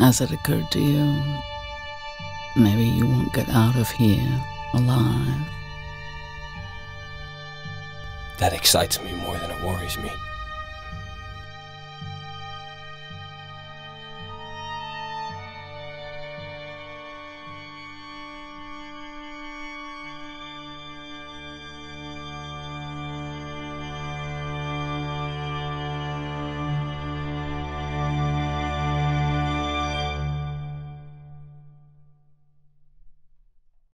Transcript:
Has it occurred to you? Maybe you won't get out of here alive. That excites me more than it worries me.